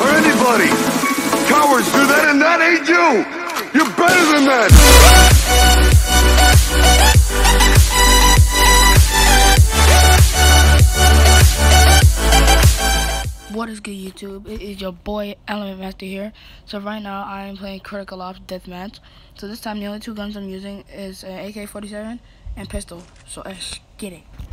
or anybody. Cowards do that, and that ain't you. You're better than that. What is good YouTube? It is your boy Element Master here. So right now I am playing Critical Ops Deathmatch. So this time the only two guns I'm using is an AK-47 and pistol. So let's get it. It!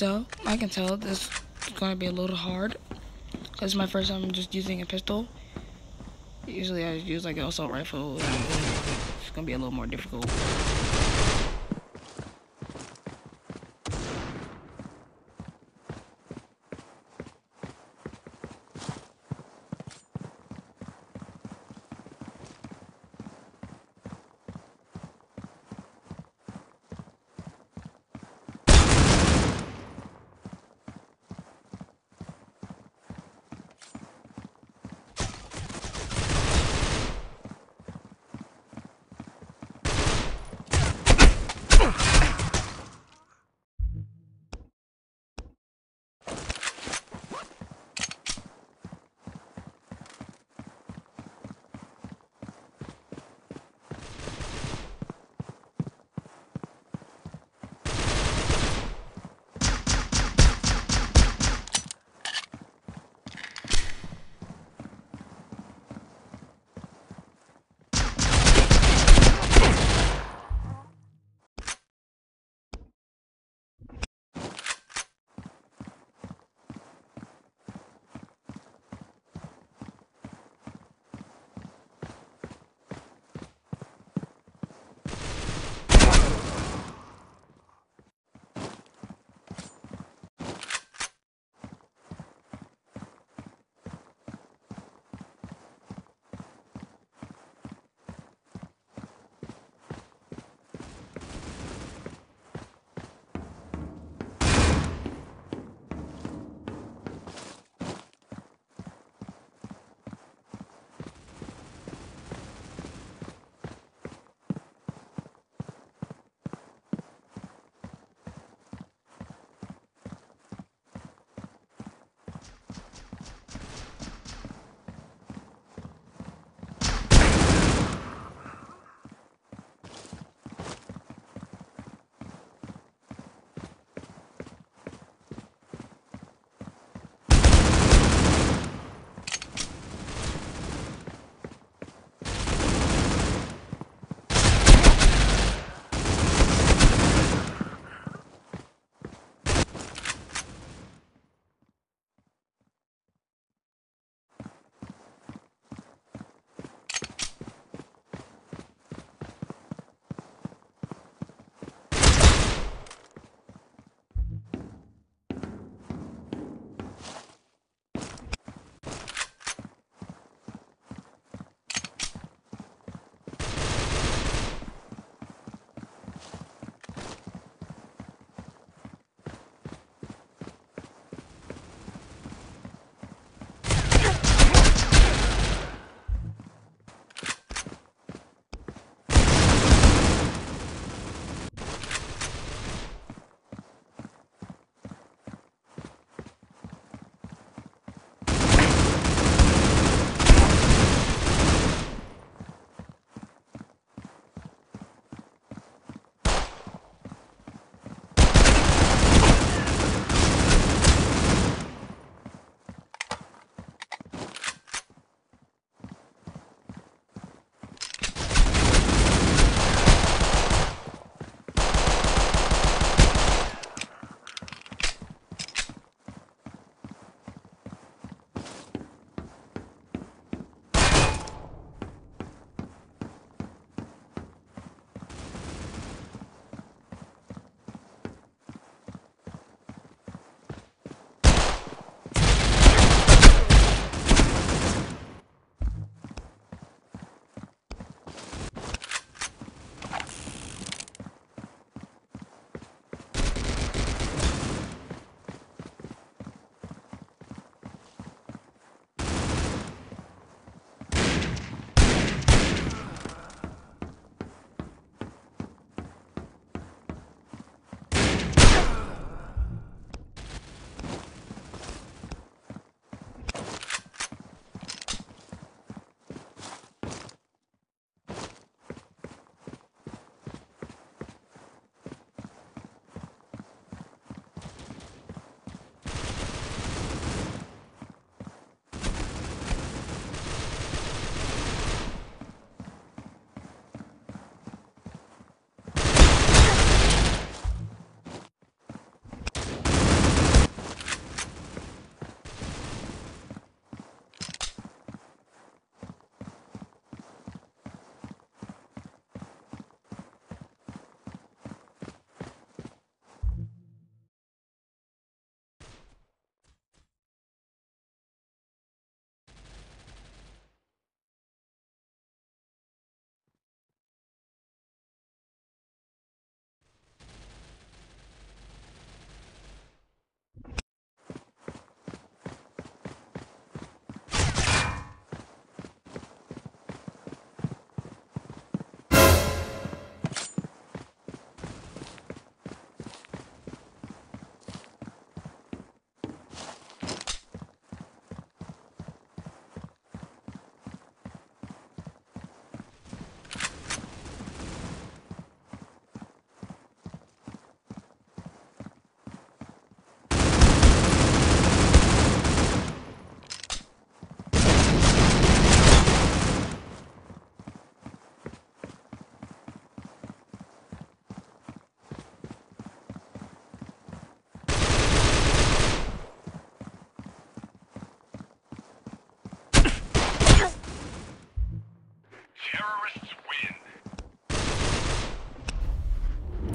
So I can tell this is going to be a little hard because it's my first time just using a pistol. Usually I use like an assault rifle. It's going to be a little more difficult.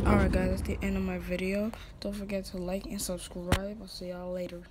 Alright guys, that's the end of my video. Don't forget to like and subscribe. I'll see y'all later.